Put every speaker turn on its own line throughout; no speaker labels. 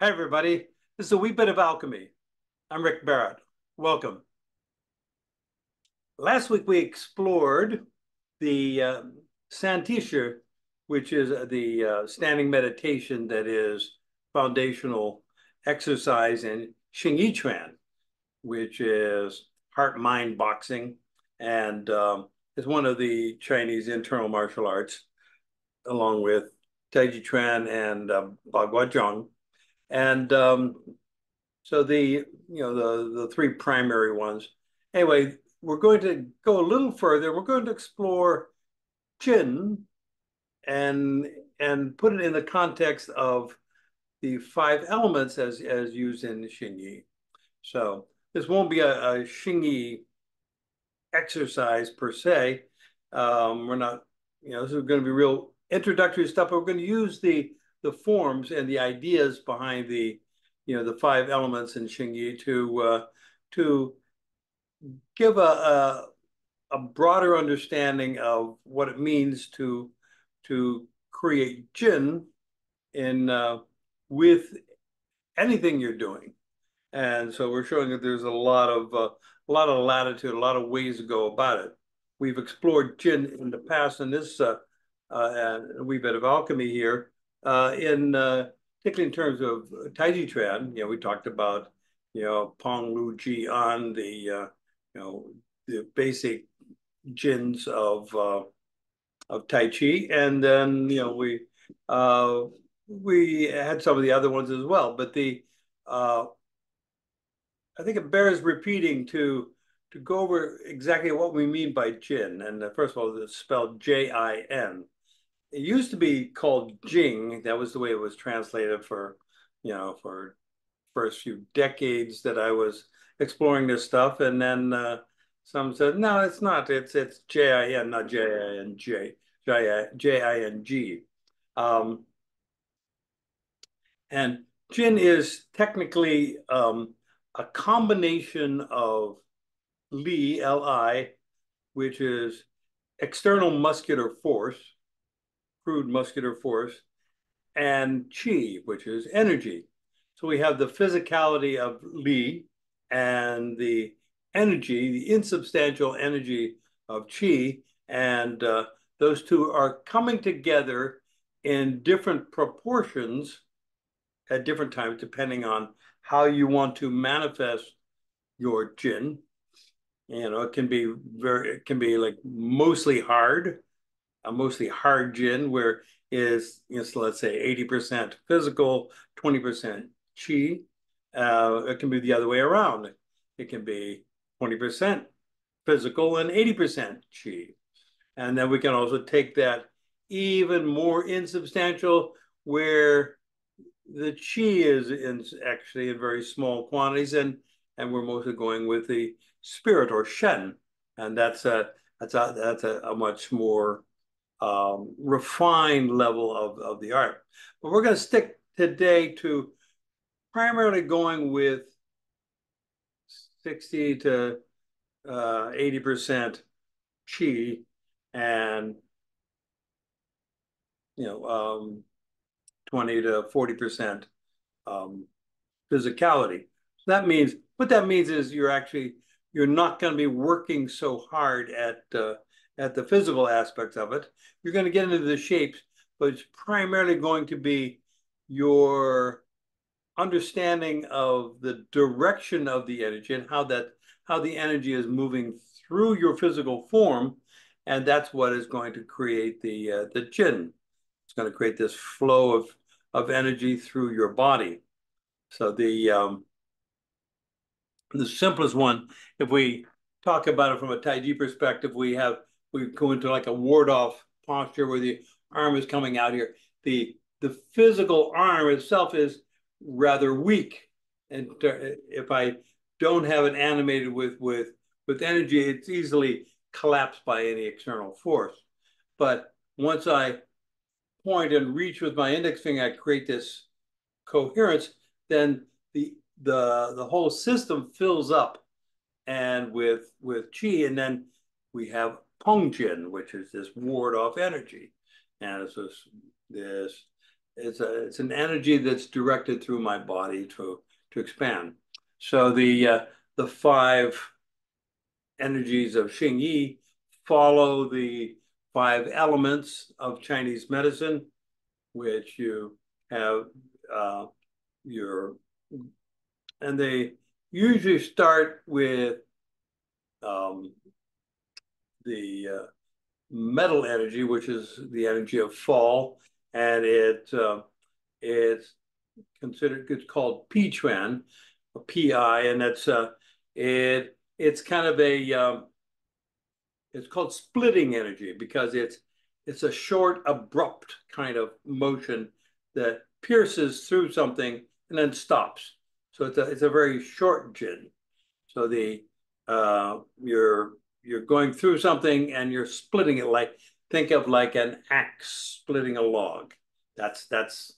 Hi, everybody. This is a wee bit of alchemy. I'm Rick Barrett. Welcome. Last week we explored the uh, Santi Shi, which is the uh, standing meditation that is foundational exercise in Xing Yi Quan, which is heart mind boxing and um, is one of the Chinese internal martial arts, along with Tai Chi Chuan and uh, Bagua Zhang. And um, so the, you know, the, the three primary ones. Anyway, we're going to go a little further. We're going to explore Jin and and put it in the context of the five elements as as used in Xingyi. So this won't be a, a Xingyi exercise per se. Um, we're not, you know, this is going to be real introductory stuff, but we're going to use the the forms and the ideas behind the, you know, the five elements in Xingyi to uh, to give a, a, a broader understanding of what it means to to create Jin in uh, with anything you're doing. And so we're showing that there's a lot of uh, a lot of latitude, a lot of ways to go about it. We've explored Jin in the past in this uh, uh, a wee bit of alchemy here, uh, in uh, particularly in terms of Taiji Chuan, you know, we talked about, you know, Pong Lu Ji An, the, uh, you know, the basic jins of uh, of Tai Chi, and then you know we uh, we had some of the other ones as well. But the uh, I think it bears repeating to to go over exactly what we mean by Jin. And uh, first of all, it's spelled J I N it used to be called Jing. That was the way it was translated for, you know, for first few decades that I was exploring this stuff. And then uh, some said, no, it's not. It's it's J I N, not J I N J J I N G. Um, and Jin is technically um, a combination of Li, L I, which is external muscular force, crude muscular force, and qi, which is energy. So we have the physicality of li and the energy, the insubstantial energy of qi, and uh, those two are coming together in different proportions at different times, depending on how you want to manifest your jin. You know, it can be very, it can be like mostly hard, mostly hard jin, where is, let's say 80% physical, 20% chi. Uh, it can be the other way around. It can be 20% physical and 80% chi. And then we can also take that even more insubstantial where the chi is in, actually in very small quantities and and we're mostly going with the spirit or shen and that's a that's a that's a, a much more um, refined level of, of the art. But we're going to stick today to primarily going with 60 to uh, 80% chi and you know um, 20 to 40% um, physicality. So that means what that means is you're actually you're not going to be working so hard at uh, at the physical aspects of it. You're going to get into the shapes, but it's primarily going to be your understanding of the direction of the energy and how that how the energy is moving through your physical form, and that's what is going to create the uh, the jin. It's going to create this flow of of energy through your body. So the um, the simplest one, if we talk about it from a Tai Chi perspective, we have we go into like a ward off posture where the arm is coming out here. The the physical arm itself is rather weak, and uh, if I don't have it animated with with with energy, it's easily collapsed by any external force. But once I point and reach with my index finger, I create this coherence. Then the the the whole system fills up, and with with chi, and then we have Pongjin, which is this ward off energy. And it's this, this it's a it's an energy that's directed through my body to to expand. So the uh, the five energies of Xing Yi follow the five elements of Chinese medicine, which you have uh, your, and they usually start with um, the uh, metal energy, which is the energy of fall, and it uh, it's considered it's called Pi Chuan, PI, and that's uh, it it's kind of a um, it's called splitting energy because it's it's a short, abrupt kind of motion that pierces through something and then stops. So it's a it's a very short jin. So the uh, you're you're going through something and you're splitting it like think of like an axe splitting a log. That's that's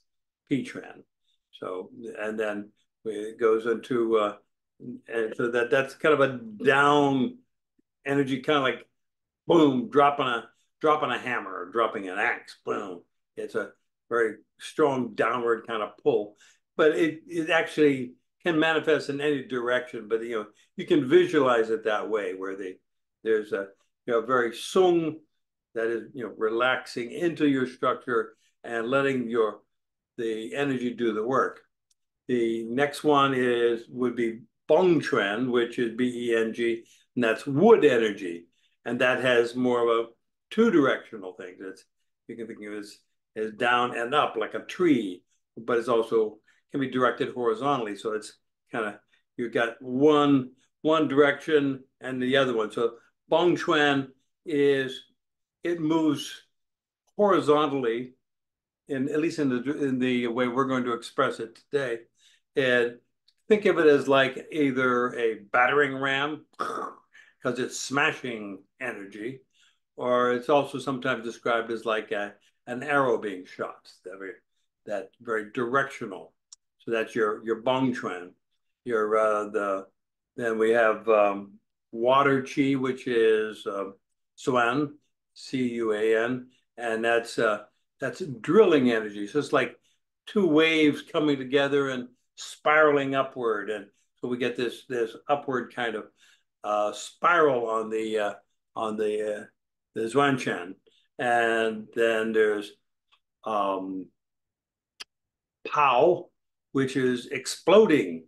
Pi Chuan. So and then it goes into uh, and so that that's kind of a down energy, kind of like boom, dropping a dropping a hammer or dropping an axe, boom. It's a very strong downward kind of pull, but it it actually can manifest in any direction. But you know, you can visualize it that way, where the there's a you know very sung that is you know relaxing into your structure and letting your the energy do the work. The next one is would be Beng Chuan, which is B-E-N-G, and that's wood energy. And that has more of a two-directional thing. That's you can think of as, as down and up like a tree, but it's also can be directed horizontally. So it's kind of you've got one one direction and the other one. So Beng Chuan is it moves horizontally in at least in the in the way we're going to express it today. And think of it as like either a battering ram because it's smashing energy, or it's also sometimes described as like a, an arrow being shot, that very, that very directional. So that's your your Beng Chuan. Your uh, the then we have um, water chi, which is uh, Cuan, C U A N, and that's uh, that's drilling energy. So it's like two waves coming together and spiraling upward. And so we get this, this upward kind of uh, spiral on the, uh, on the, uh, the. And then there's um, Pao, which is exploding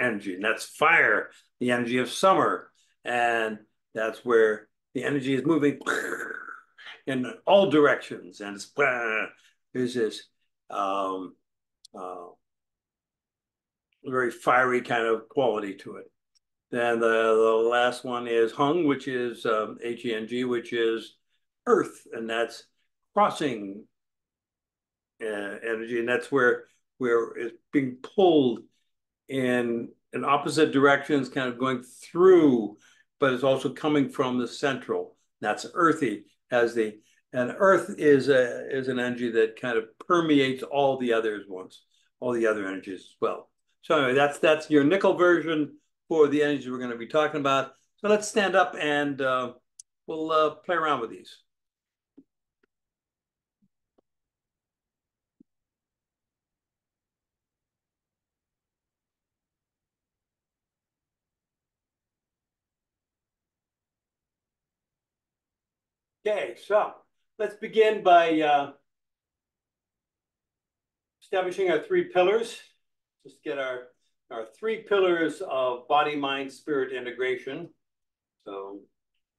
energy. And that's fire, the energy of summer. And that's where the energy is moving in all directions. And it's, there's this um, uh, very fiery kind of quality to it. Then the, the last one is Heng, which is um, H-E-N-G, which is earth, and that's crossing uh, energy, and that's where where it's being pulled in in opposite directions, kind of going through, but it's also coming from the central. That's earthy as the and earth is a is an energy that kind of permeates all the others ones, all the other energies as well. So anyway, that's that's your nickel version for the energies we're going to be talking about. So let's stand up and uh, we'll uh, play around with these. Okay, so let's begin by uh, establishing our three pillars just get our, our three pillars of body, mind, spirit integration. So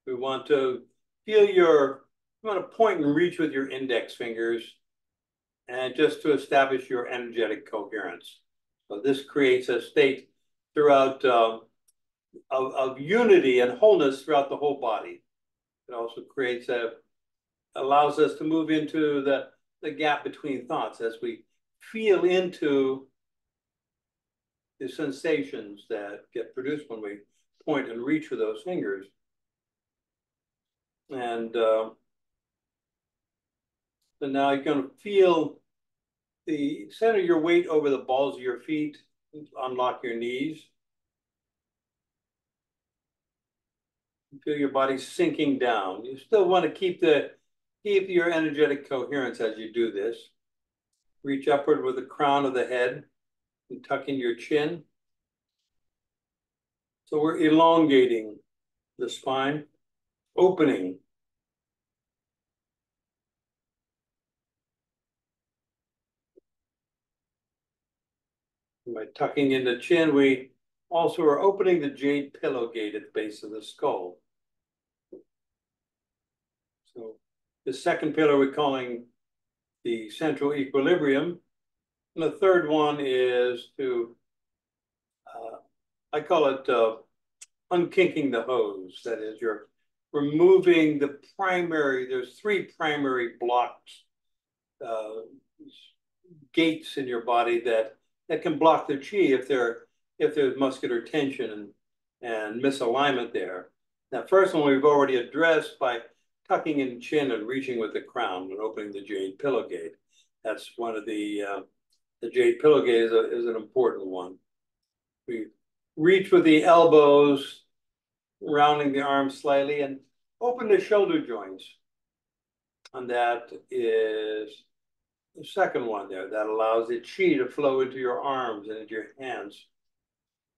we want to feel your, you want to point and reach with your index fingers and just to establish your energetic coherence. So this creates a state throughout uh, of, of unity and wholeness throughout the whole body. Also creates a, allows us to move into the, the gap between thoughts as we feel into the sensations that get produced when we point and reach with those fingers. And uh, so now you're going to feel the center your weight over the balls of your feet, unlock your knees. Feel your body sinking down. You still want to keep the keep your energetic coherence as you do this. Reach upward with the crown of the head and tuck in your chin. So we're elongating the spine, opening. By tucking in the chin, we also are opening the jade pillow gate at the base of the skull. So the second pillar we're calling the central equilibrium. And the third one is to, uh, I call it uh, unkinking the hose. That is, you're removing the primary, there's three primary blocks, uh, gates in your body that, that can block the chi if there if there's muscular tension and, and misalignment there. That first one we've already addressed by tucking in chin and reaching with the crown and opening the jade pillow gate. That's one of the, uh, the jade pillow gate is, a, is an important one. We reach with the elbows, rounding the arms slightly and open the shoulder joints. And that is the second one there. That allows the chi to flow into your arms and into your hands.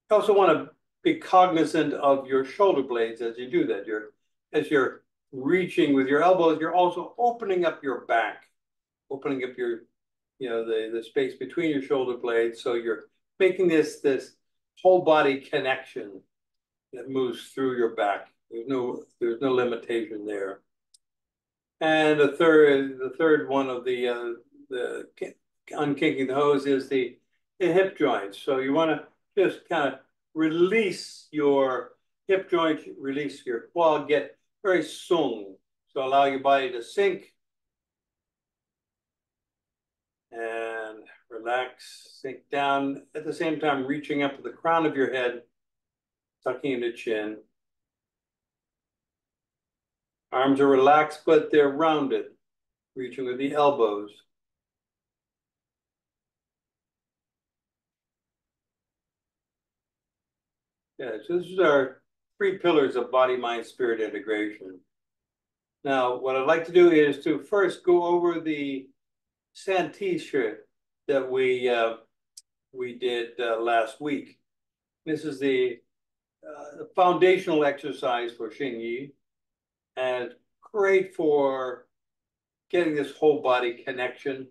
You also want to be cognizant of your shoulder blades as you do that. You're, as you're reaching with your elbows, you're also opening up your back, opening up your, you know, the, the space between your shoulder blades. So you're making this, this whole body connection that moves through your back. There's no, there's no limitation there. And the third, the third one of the, uh, the unkinking the hose is the, the hip joints. So you want to just kind of release your hip joint, release your quad, get very sung. So allow your body to sink and relax, sink down. At the same time, reaching up to the crown of your head, tucking in the chin. Arms are relaxed, but they're rounded, reaching with the elbows. Yeah, so this is our three pillars of body, mind, spirit integration. Now, what I'd like to do is to first go over the Santi Shi that we uh, we did uh, last week. This is the, uh, foundational exercise for Xing Yi, and great for getting this whole body connection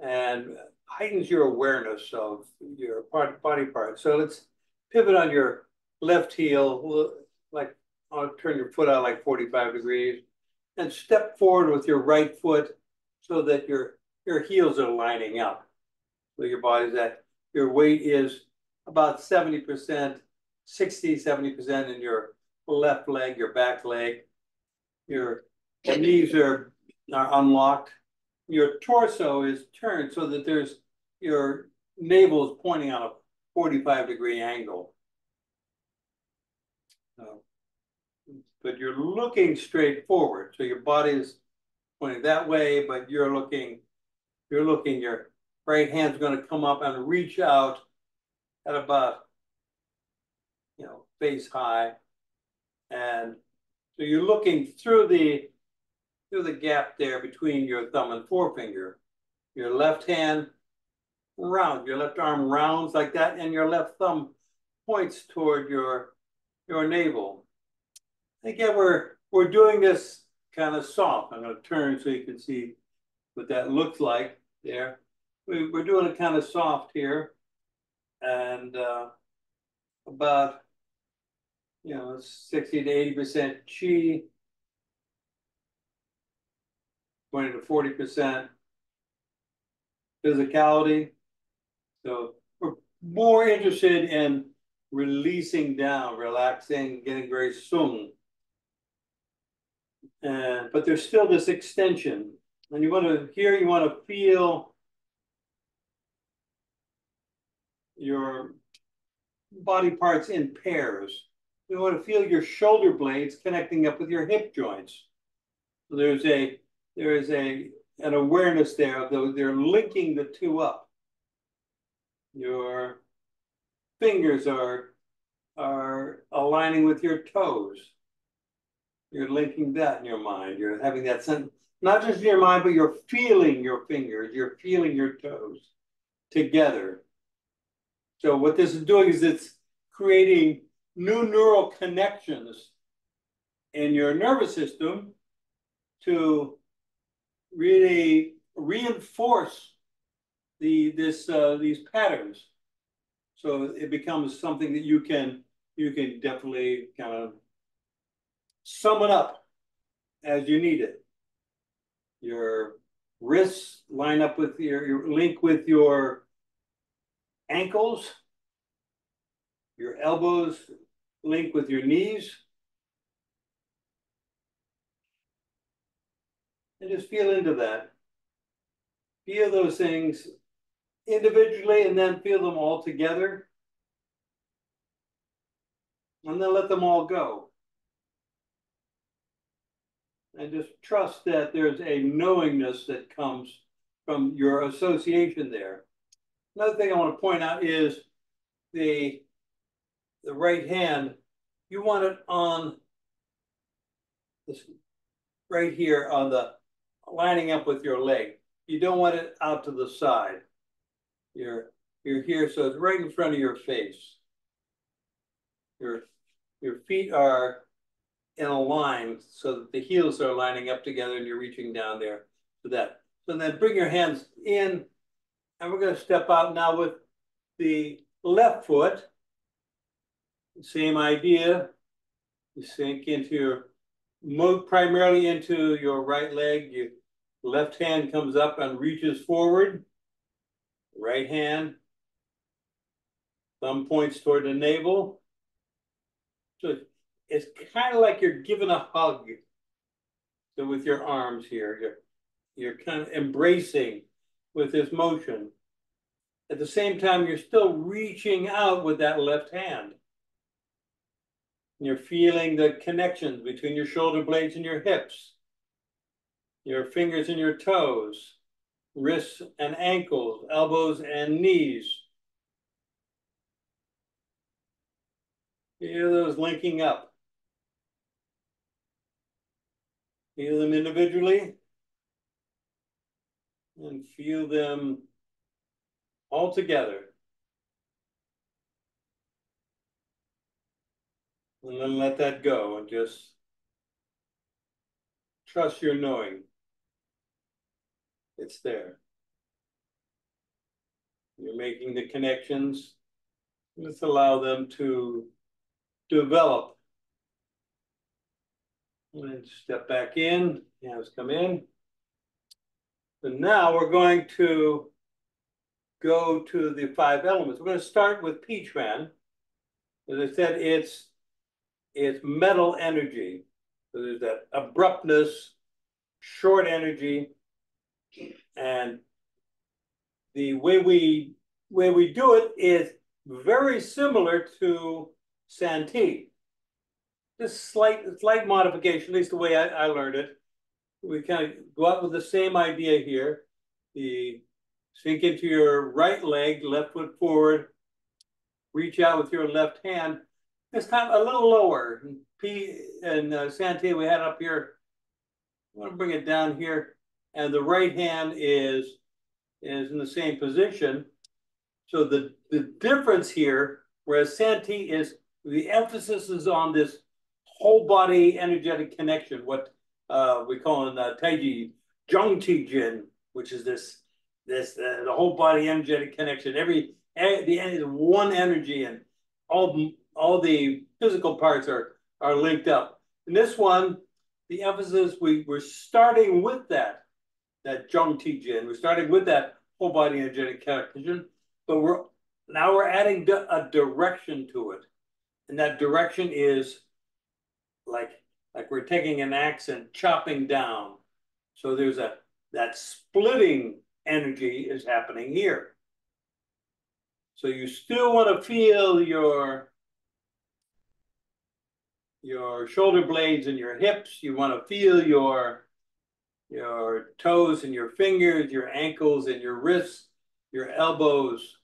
and heightens your awareness of your body parts. So let's pivot on your left heel, like I'll turn your foot out like 45 degrees, and step forward with your right foot so that your, your heels are lining up. So your body's at, your weight is about 70%, 60, 70% in your left leg, your back leg. Your knees are, are unlocked. Your torso is turned so that there's your navel is pointing on a 45 degree angle. But you're looking straight forward. So your body is pointing that way, but you're looking, you're looking, your right hand's going to come up and reach out at about, you know, face high. And so you're looking through the, through the gap there between your thumb and forefinger. Your left hand round. Your left arm rounds like that, and your left thumb points toward your your navel. Again, we're we're doing this kind of soft. I'm going to turn so you can see what that looks like there. We, are doing it kind of soft here, and uh, about you know 60 to 80 percent chi, 20 to 40 percent physicality, so we're more interested in releasing down, relaxing, getting very sung. Uh, and, but there's still this extension. And you want to, here you want to feel your body parts in pairs. You want to feel your shoulder blades connecting up with your hip joints. So there's a, there is a, an awareness there, though they're linking the two up your fingers are, are aligning with your toes. You're linking that in your mind. You're having that sen not just in your mind, but you're feeling your fingers, you're feeling your toes together. So what this is doing is it's creating new neural connections in your nervous system to really reinforce the this uh, these patterns. So it becomes something that you can you can definitely kind of sum it up as you need it. Your wrists line up with your, your link with your ankles. Your elbows link with your knees. And just feel into that. Feel those things individually and then feel them all together. And then let them all go. And just trust that there's a knowingness that comes from your association there. Another thing I want to point out is the, the right hand, you want it on this right here on the lining up with your leg. You don't want it out to the side. You're you're here, so it's right in front of your face. Your your feet are in a line so that the heels are lining up together and you're reaching down there to that. So then bring your hands in and we're going to step out now with the left foot. Same idea. You sink into your, move primarily into your right leg. Your left hand comes up and reaches forward. Right hand. Thumb points toward the navel. So it's kind of like you're giving a hug. So with your arms here, you're, you're kind of embracing with this motion. At the same time, you're still reaching out with that left hand. You're feeling the connections between your shoulder blades and your hips, your fingers and your toes, wrists and ankles, elbows and knees. Feel those linking up. Feel them individually and feel them all together. And then let that go and just trust your knowing. It's there. You're making the connections. Let's allow them to develop. And step back in, hands come in. And now we're going to go to the five elements. We're going to start with Pi Chuan. As I said, it's it's metal energy. So there's that abruptness, short energy, and the way we way we do it is very similar to Santi. Just slight slight modification, at least the way I, I learned it. We kind of go out with the same idea here. The Sink into your right leg, left foot forward. Reach out with your left hand. This time a little lower. P and uh, Santi we had up here. I want to bring it down here. And the right hand is, is in the same position. So the, the difference here, whereas Santi is, the emphasis is on this whole body energetic connection, what uh, we call in uh, Taiji Zhong Jin, which is this this uh, the whole body energetic connection. Every the one energy, and all all the physical parts are are linked up. In this one, the emphasis we we're starting with that that Zhong Ti Jin. We're starting with that whole body energetic connection, but we're now we're adding a direction to it, and that direction is like like we're taking an axe and chopping down. So there's a that splitting energy is happening here. So you still want to feel your, your shoulder blades and your hips. You want to feel your, your toes and your fingers, your ankles and your wrists, your elbows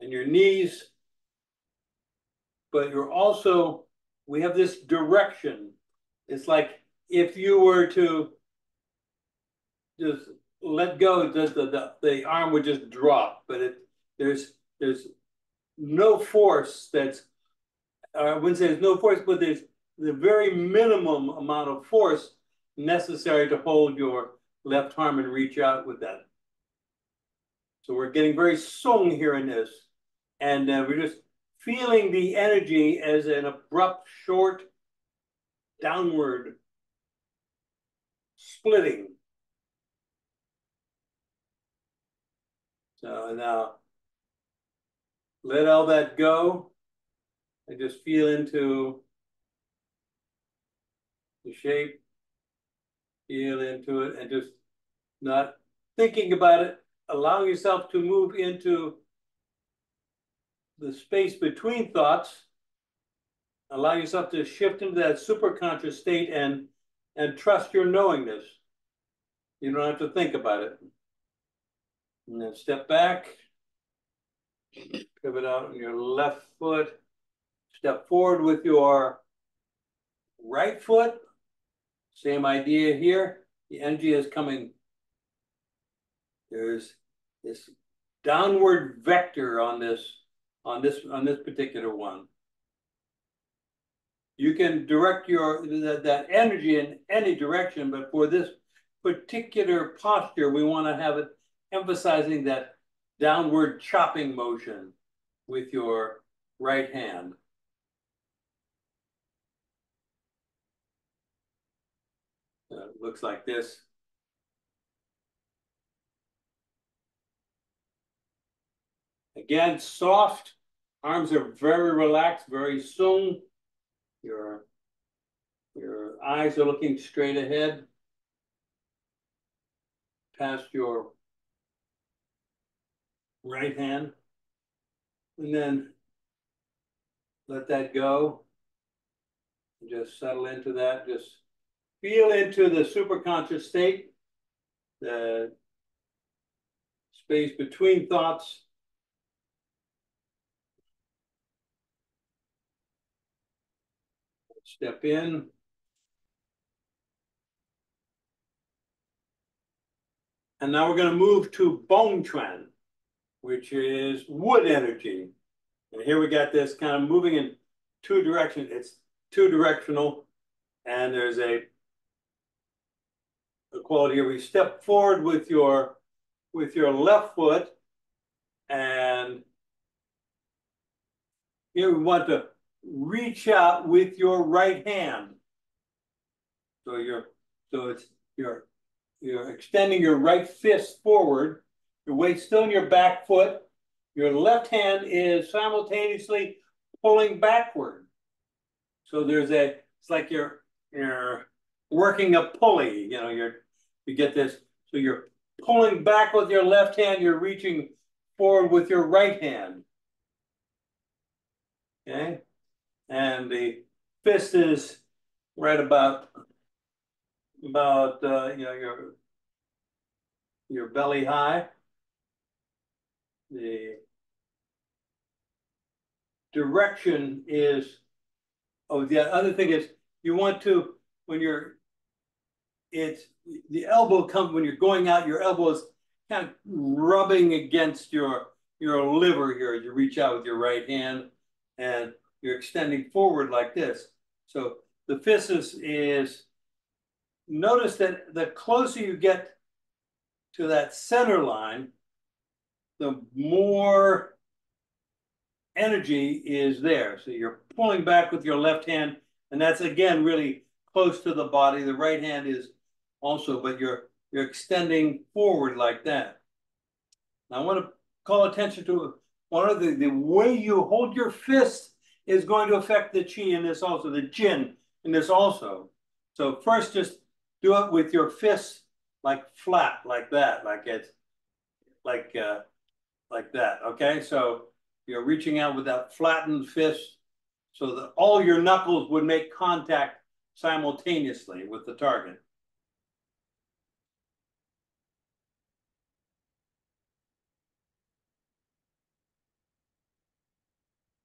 and your knees. But you're also, we have this direction. It's like if you were to just let go, the, the, the, arm would just drop, but it, there's, there's no force that's, uh, I wouldn't say there's no force, but there's the very minimum amount of force necessary to hold your left arm and reach out with that. So we're getting very sung here in this. And uh, we're just feeling the energy as an abrupt, short, downward splitting. So now let all that go and just feel into the shape, feel into it, and just not thinking about it, allowing yourself to move into the space between thoughts, allow yourself to shift into that superconscious state and and trust your knowingness. You don't have to think about it. And then step back, pivot out on your left foot, step forward with your right foot. Same idea here. The energy is coming. There's this downward vector on this on this on this particular one. You can direct your that, that energy in any direction, but for this particular posture, we want to have it emphasizing that downward chopping motion with your right hand. Uh, looks like this. Again, soft. Arms are very relaxed, very sung. Your, your eyes are looking straight ahead. Past your right hand. And then let that go. Just settle into that. Just feel into the superconscious state, the space between thoughts. Step in. And now we're going to move to Bong Chuan, which is wood energy. And here we got this kind of moving in two directions. It's two directional. And there's a quality here. We step forward with your with your left foot. And here we want to reach out with your right hand. So you're so it's you're you're extending your right fist forward, your weight still in your back foot. Your left hand is simultaneously pulling backward. So there's a it's like you're you're working a pulley, you know, you're you get this. So you're pulling back with your left hand, you're reaching forward with your right hand. Okay and the fist is right about about uh, you know your your belly high. The direction is oh the other thing is you want to when you're it's the elbow comes when you're going out your elbow is kind of rubbing against your your liver here you reach out with your right hand and you're extending forward like this. So the physis is, notice that the closer you get to that center line, the more energy is there. So you're pulling back with your left hand, and that's again really close to the body. The right hand is also, but you're you're extending forward like that. Now I want to call attention to one of the, the way you hold your fist is going to affect the chi in this also, the jin in this also. So first just do it with your fists like flat, like that, like it's like uh, like that. Okay, so you're reaching out with that flattened fist so that all your knuckles would make contact simultaneously with the target.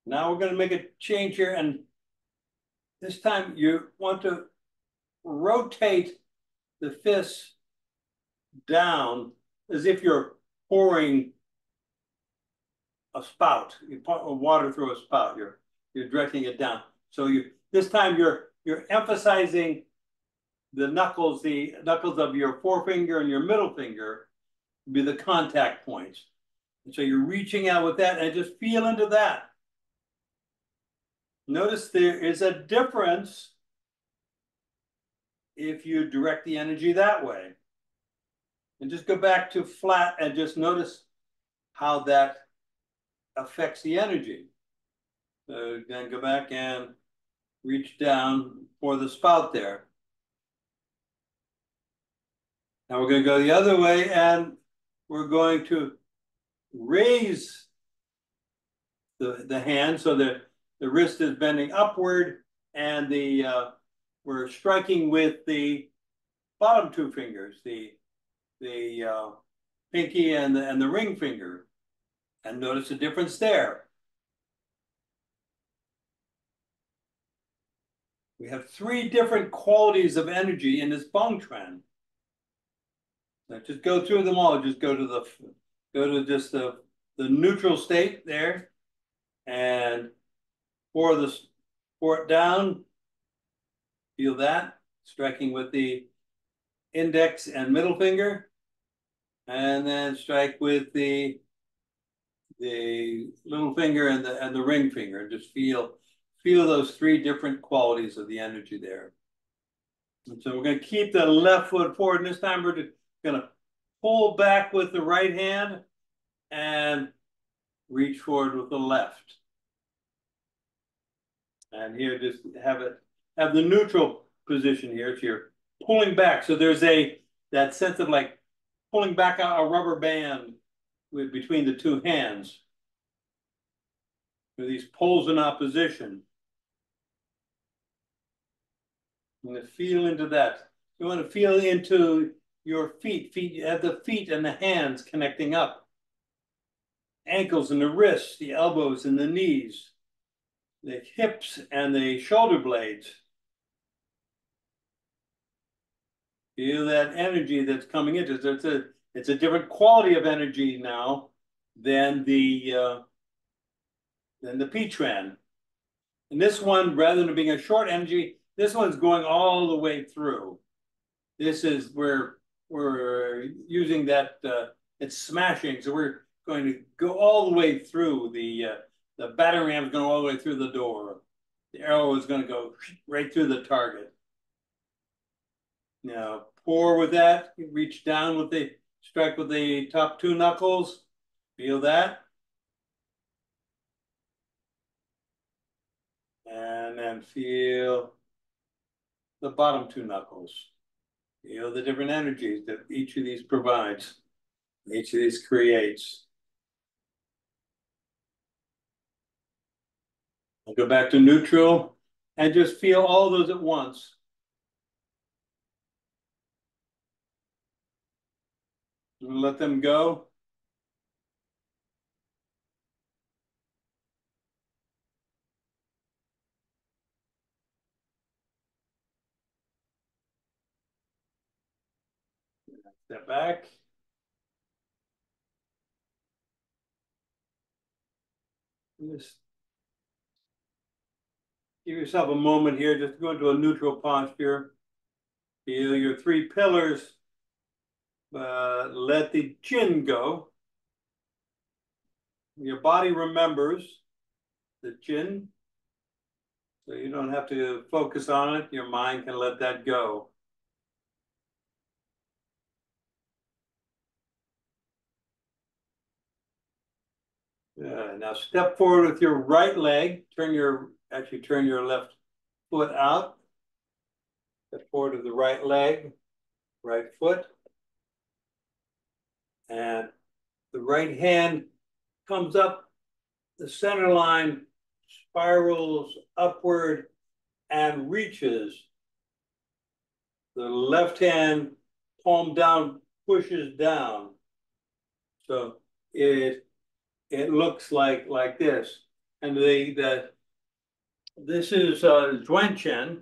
Now we're going to make a change here. And this time you want to rotate the fist down as if you're pouring a spout. You pour water through a spout. You're you're directing it down. So you this time you're you're emphasizing the knuckles, the knuckles of your forefinger and your middle finger be the contact points. And so you're reaching out with that and just feel into that. Notice there is a difference if you direct the energy that way. And just go back to flat and just notice how that affects the energy. So then go back and reach down for the spout there. Now we're going to go the other way and we're going to raise the, the hand so that the wrist is bending upward and the uh, we're striking with the bottom two fingers, the the uh, pinky and the, and the ring finger. And notice the difference there. We have three different qualities of energy in this bong trend. Now just go through them all. Just go to the go to just the the neutral state there, and pour the pour it down. Feel that striking with the index and middle finger, and then strike with the the little finger and the and the ring finger. and Just feel feel those three different qualities of the energy there. And so we're going to keep the left foot forward. And this time we're going to pull back with the right hand and reach forward with the left. And here, just have it have the neutral position here. It's your pulling back. So there's a that sense of like pulling back a rubber band with between the two hands. With these poles in opposition. And to feel into that. You want to feel into your feet. Feet have the feet and the hands connecting up. Ankles and the wrists, the elbows and the knees, the hips and the shoulder blades. Feel that energy that's coming into it. It's a, it's a different quality of energy now than the uh, than the Pi Chuan. And this one, rather than being a short energy, this one's going all the way through. This is where we're using that, uh, it's smashing. So we're going to go all the way through the, uh, the battering ram is going all the way through the door. The arrow is going to go right through the target. Now pour with that, reach down with the, strike with the top two knuckles, feel that. And then feel the bottom two knuckles. Feel the different energies that each of these provides, each of these creates. Go back to neutral and just feel all those at once. Let them go. Step back. Just give yourself a moment here, just go into a neutral posture. Feel your three pillars uh, let the chin go. Your body remembers the chin, so you don't have to focus on it. Your mind can let that go. Now step forward with your right leg. Turn your, actually turn your left foot out. Step forward with the right leg, right foot and the right hand comes up the center line, spirals upward and reaches. The left hand palm down pushes down. So it it looks like like this. And the the this is uh, Zhuan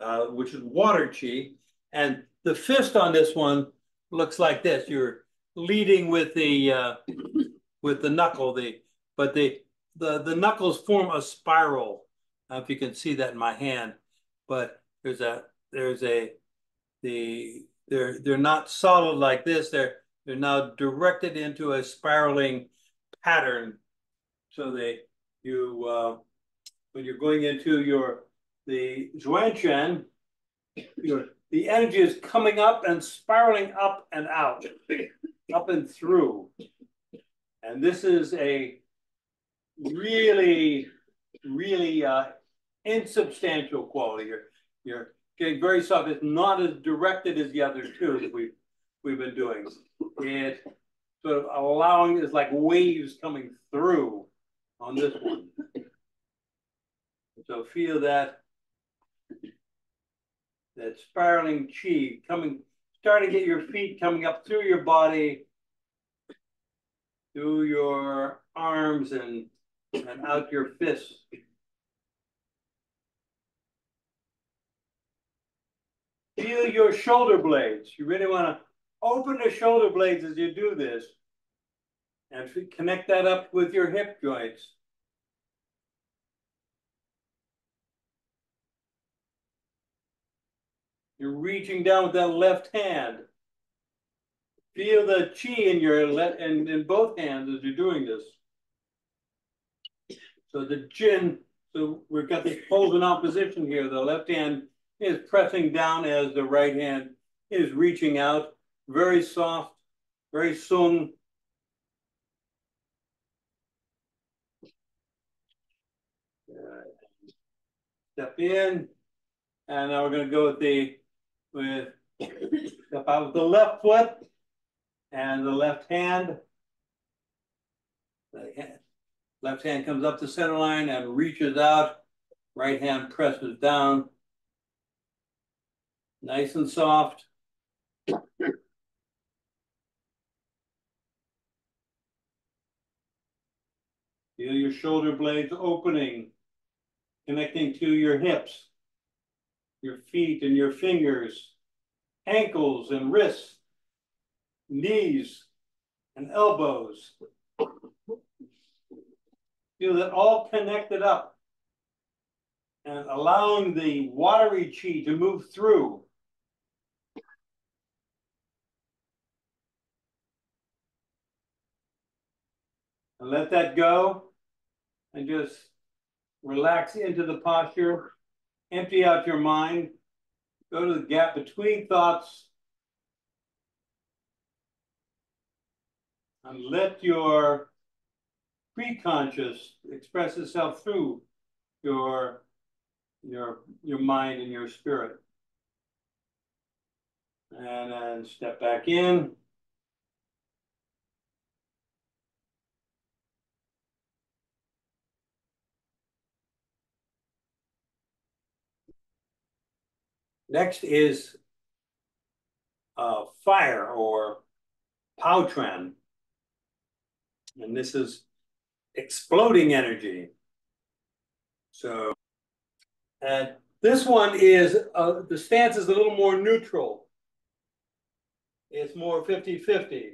uh, which is water chi, and the fist on this one looks like this. You're leading with the uh, with the knuckle, the but the the the knuckles form a spiral. Know if you can see that in my hand, but there's a there's a the they're they're not solid like this. They're they're now directed into a spiraling pattern. So they you uh, when you're going into your the Zuanquan, your the energy is coming up and spiraling up and out, up and through. And this is a really, really uh, insubstantial quality. You're, you're getting very soft. It's not as directed as the other two that we've, we've been doing. It sort of allowing is like waves coming through on this one. So feel that that spiraling chi coming, starting to get your feet coming up through your body, through your arms and, and out your fists. Feel your shoulder blades. You really want to open the shoulder blades as you do this and connect that up with your hip joints. You're reaching down with that left hand. Feel the chi in your left and in both hands as you're doing this. So the jin, so we've got this poles in opposition here. The left hand is pressing down as the right hand is reaching out. Very soft, very sung. Step in. And now we're going to go with the with step out with the left foot and the left hand. The Left hand comes up the center line and reaches out. Right hand presses down. Nice and soft. Feel your shoulder blades opening, connecting to your hips your feet and your fingers, ankles and wrists, knees and elbows. Feel that all connected up and allowing the watery chi to move through. And let that go and just relax into the posture empty out your mind, go to the gap between thoughts, and let your pre-conscious express itself through your, your, your mind and your spirit. And then step back in. Next is uh, fire or Paoquan. And this is exploding energy. So, and this one is, uh, the stance is a little more neutral. It's more 50-50.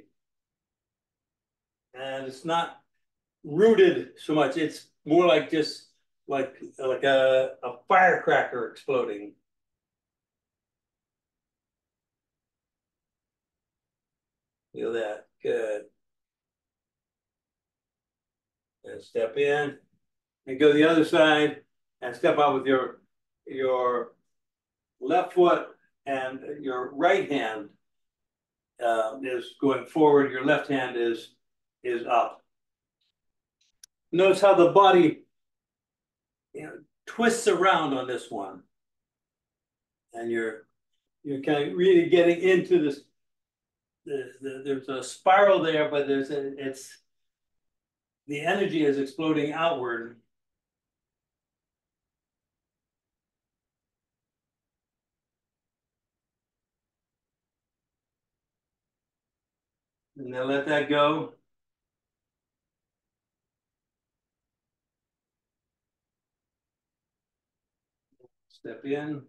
And it's not rooted so much. It's more like just like, like a, a firecracker exploding. Feel that. Good. And step in and go to the other side and step out with your your left foot and your right hand uh, is going forward. Your left hand is is up. Notice how the body you know, twists around on this one, and you're you're kind of really getting into this the, the, there's a spiral there, but there's a, it's the energy is exploding outward. And then let that go. Step in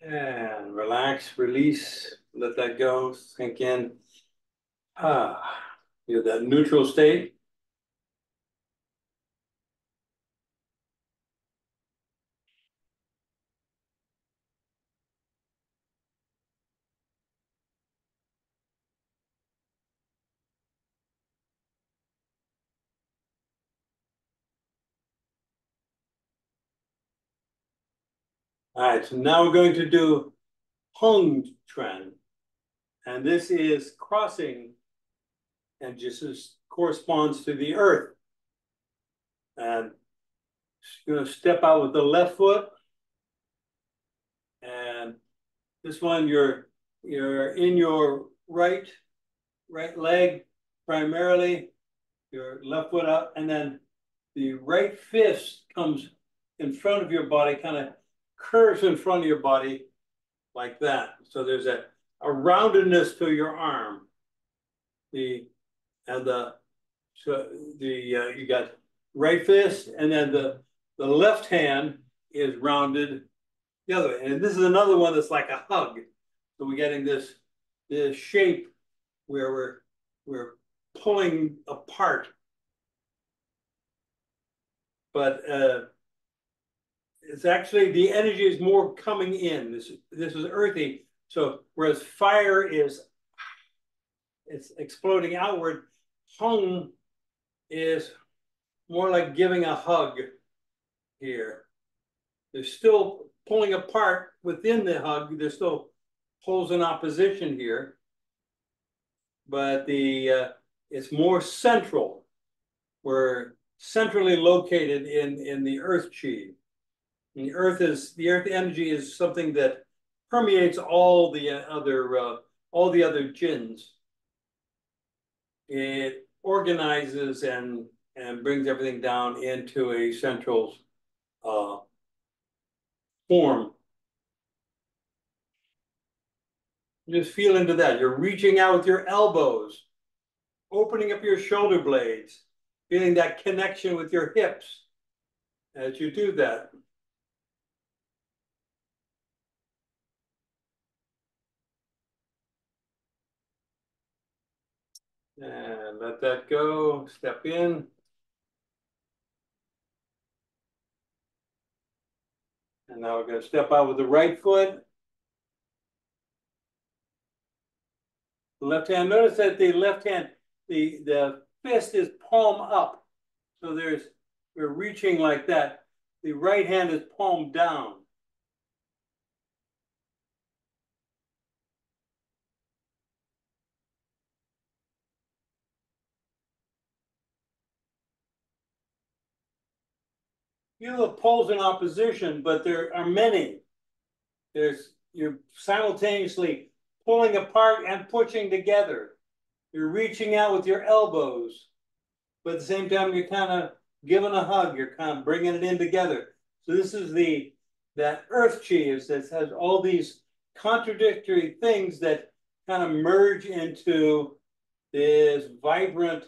and relax, release let that go, sink in. Ah, you have that neutral state. All right, so now we're going to do Hung trend. And this is crossing and just corresponds to the earth. And you're gonna step out with the left foot. And this one, you're you're in your right, right leg primarily, your left foot out, and then the right fist comes in front of your body, kind of curves in front of your body like that. So there's a, a roundedness to your arm. The and the so the uh, you got right fist and then the the left hand is rounded the other way. And this is another one that's like a hug. So we're getting this this shape where we're we're pulling apart. But uh, it's actually the energy is more coming in. This this is earthy. So whereas fire is it's exploding outward, Heng is more like giving a hug here. They're still pulling apart within the hug. There's still poles in opposition here, but the uh, it's more central. We're centrally located in in the earth chi. And the earth is the earth energy is something that permeates all the other uh, all the other jins. It organizes and and brings everything down into a central uh, form. Just feel into that. You're reaching out with your elbows, opening up your shoulder blades, feeling that connection with your hips as you do that. And let that go, step in. And now we're going to step out with the right foot. left hand, notice that the left hand, the, the fist is palm up. So there's, we're reaching like that. The right hand is palm down. You have poles in opposition, but there are many. There's you're simultaneously pulling apart and pushing together. You're reaching out with your elbows, but at the same time you're kind of giving a hug. You're kind of bringing it in together. So this is the that earth chi is that has all these contradictory things that kind of merge into this vibrant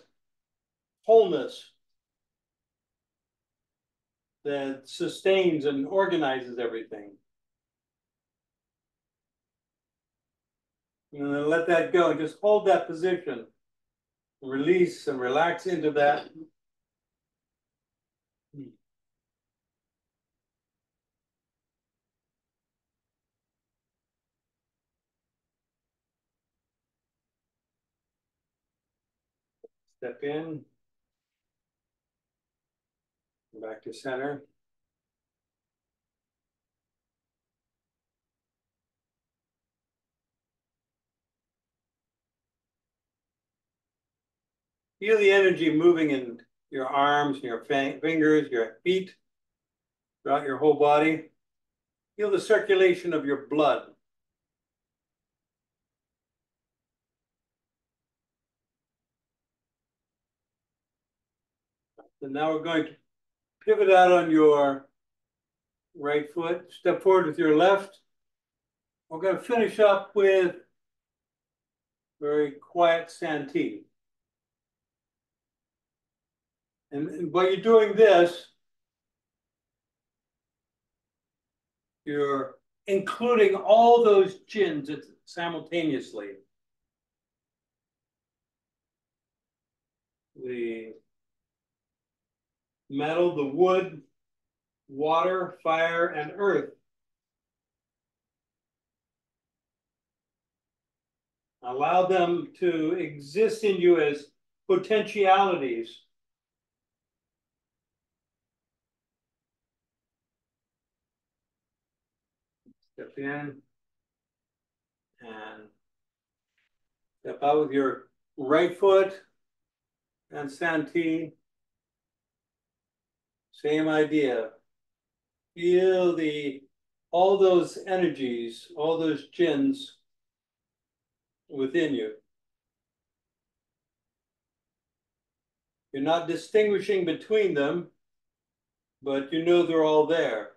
wholeness that sustains and organizes everything. And then let that go. Just hold that position. Release and relax into that. Step in. Back to center. Feel the energy moving in your arms, your fingers, your feet, throughout your whole body. Feel the circulation of your blood. And now we're going to pivot out on your right foot, step forward with your left. We're going to finish up with very quiet Santi. And, while you're doing this, you're including all those. It's simultaneously. The metal, the wood, water, fire, and earth. Allow them to exist in you as potentialities. Step in and step out with your right foot and Santi. Same idea. Feel the all those energies, all those jins within you. You're not distinguishing between them, but you know they're all there.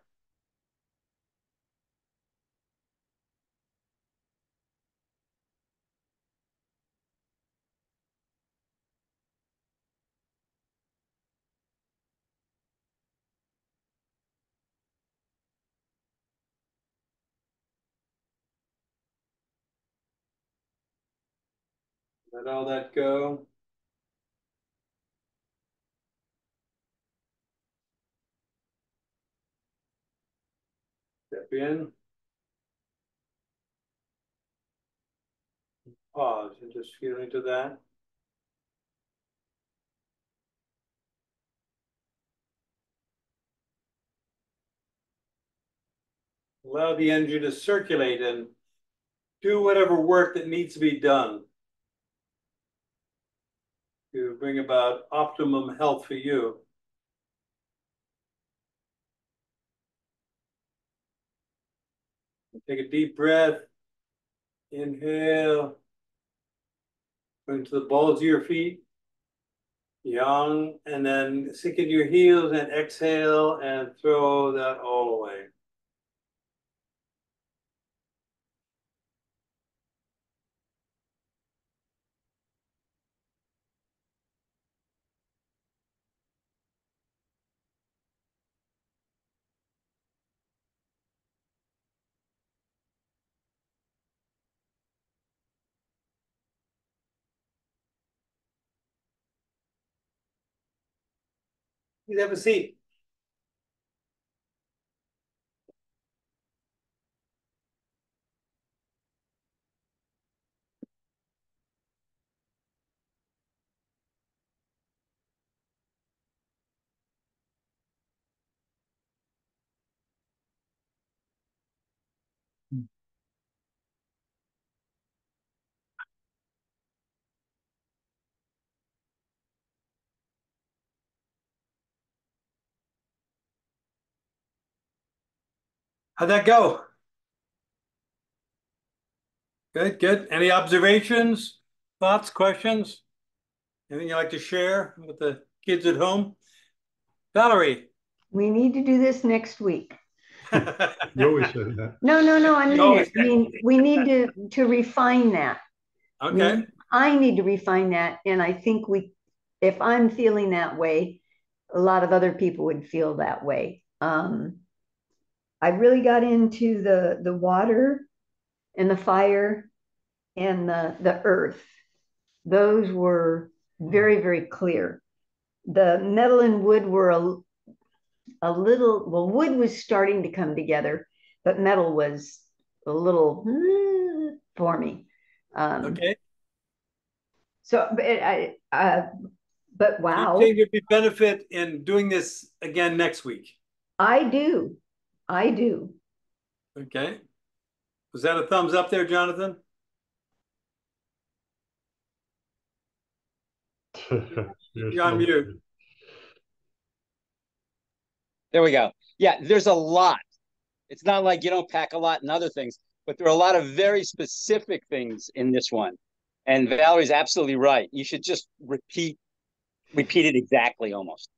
Let all that go. Step in. Pause and just feel into that. Allow the energy to circulate and do whatever work that needs to be done to bring about optimum health for you. Take a deep breath. Inhale. Into the balls of your feet. Young, and then sink in your heels and exhale and throw that all away. Please have a seat. How'd that go? Good, good. Any observations, thoughts, questions? Anything you'd like to share with the kids at home? Valerie.
We need to do this next week.
You always say that.
No, no, no, I mean
always
it. I mean, we need to, to refine that.
Okay,
We- I need to refine that, and I think we, if I'm feeling that way, a lot of other people would feel that way. Um, I really got into the, the water and the fire and the, the earth. Those were very, very clear. The metal and wood were a, a little, well, wood was starting to come together, but metal was a little hmm, for me. Um,
okay.
so, but I, uh, but
Do
wow,
you think there'd be benefit in doing this again next week?
I do, I do.
Okay. Was that a thumbs up there, Jonathan? You're on mute.
There we go. Yeah, there's a lot. It's not like you don't pack a lot in other things, but there are a lot of very specific things in this one. And Valerie's absolutely right. You should just repeat repeat it exactly almost.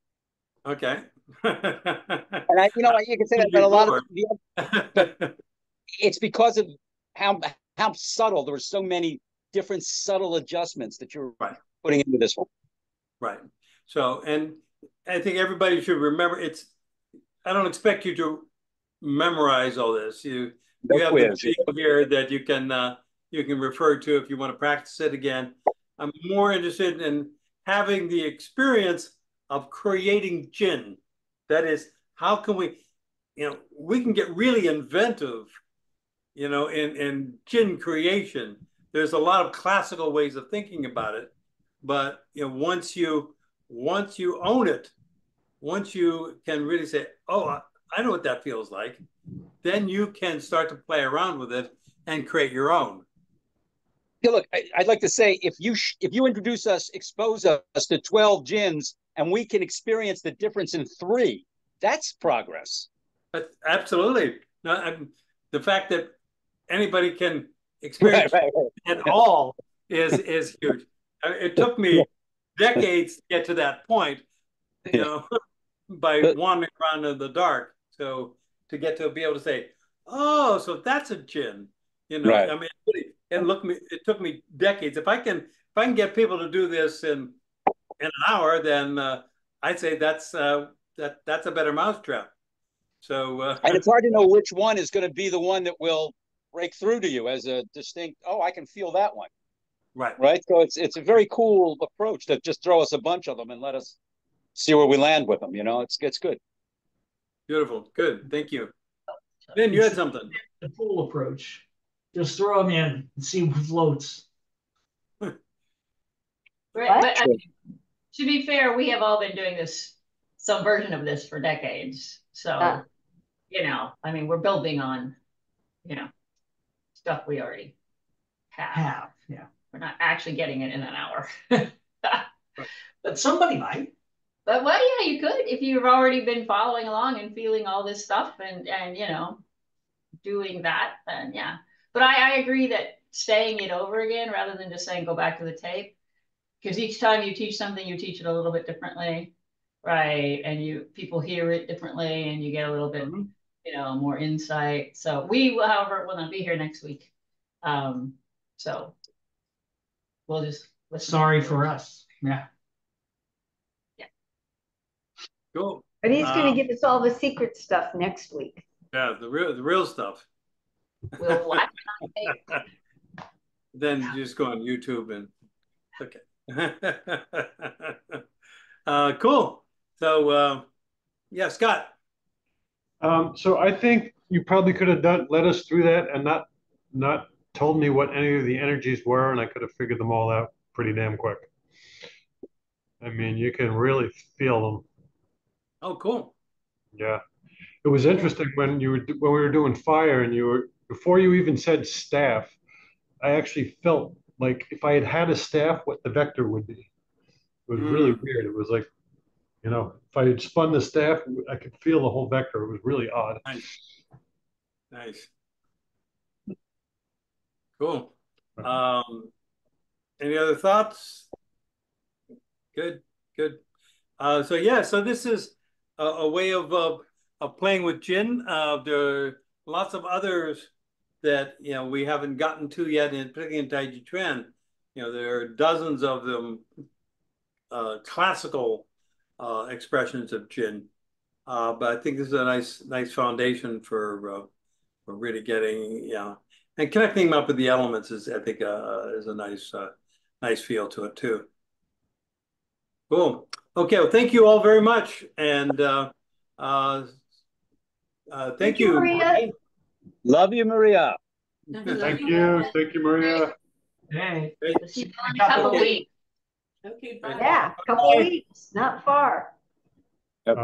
Okay.
And I, you know, you can say that, but a lot of the, it's because of how how subtle. There were so many different subtle adjustments that you're
Right.
putting into this one.
Right. So, and I think everybody should remember it's, I don't expect you to memorize all this. You, you have
quiz.
the here that you can, uh, you can refer to if you want to practice it again. I'm more interested in having the experience of creating jin. That is, how can we, you know, we can get really inventive, you know, in, in jin creation. There's a lot of classical ways of thinking about it, but you know, once you once you own it, once you can really say, "Oh, I know what that feels like," then you can start to play around with it and create your own.
Yeah, look, I, would like to say if you if you introduce us, expose us to twelve jins, and we can experience the difference in three, that's progress.
But absolutely, no, I'm, the fact that anybody can experience right, right, right. at all is is huge. Uh, it took me decades to get to that point, you know, by but, wandering around in the dark. So to get to be able to say, "Oh, so that's a jin," you know, I mean, it look me. It took me decades. If I can, if I can get people to do this in in an hour, then uh, I'd say that's uh, that that's a better mousetrap. So uh,
and it's hard to know which one is going to be the one that will break through to you as a distinct. Oh, I can feel that one.
Right.
Right. So it's it's a very cool approach to just throw us a bunch of them and let us see where we land with them. You know, it's it's good.
Beautiful. Good. Thank you. Ben, you had something.
The pool approach. Just throw them in and see what floats.
right. But I mean, to be fair, we have all been doing this some version of this for decades. So, uh, you know, I mean, we're building on, you know, stuff we already have.
Have, yeah.
We're not actually getting it in an hour.
but somebody might.
But well, yeah, you could if you've already been following along and feeling all this stuff and and you know, doing that, then yeah. But I, I agree that staying it over again rather than just saying go back to the tape, because each time you teach something, you teach it a little bit differently right? And you people hear it differently and you get a little bit mm-hmm. you know more insight. So we will however will not be here next week. Um so we'll just
listen sorry for us. Yeah.
Yeah.
Cool.
But he's um, going to give us all the secret stuff next week.
Yeah the real the real stuff.
We'll watch
then just go on youtube and okay uh cool so, uh, yeah, Scott.
Um, so I think you probably could have done led us through that and not not told me what any of the energies were, and I could have figured them all out pretty damn quick. I mean, you can really feel them.
Oh, cool.
Yeah, it was interesting when you were when we were doing fire, and you were before you even said staff. I actually felt like if I had had a staff, what the vector would be. It was mm. really weird. It was like you know, if I had spun the staff, I could feel the whole vector. It was really odd.
Nice. Nice. Cool. Um, any other thoughts? Good, good. Uh, so yeah, so this is a, a way of, uh, of playing with jin. Uh, there are lots of others that you know we haven't gotten to yet, in particularly in Taiji Chuan. You know, there are dozens of them, uh, classical uh, expressions of jin. Uh, but I think this is a nice, nice foundation for, uh, for really getting, yeah, and connecting them up with the elements is, I think, uh, is a nice, uh, nice feel to it too. Cool. Okay. Well, thank you all very much, and uh, uh, uh, thank, thank you.
Maria.
Love you, Maria.
Thank you. Thank you, Maria.
Hey.
See you in a couple weeks.
Okay, bye. Yeah, a couple weeks, not far.
Yep.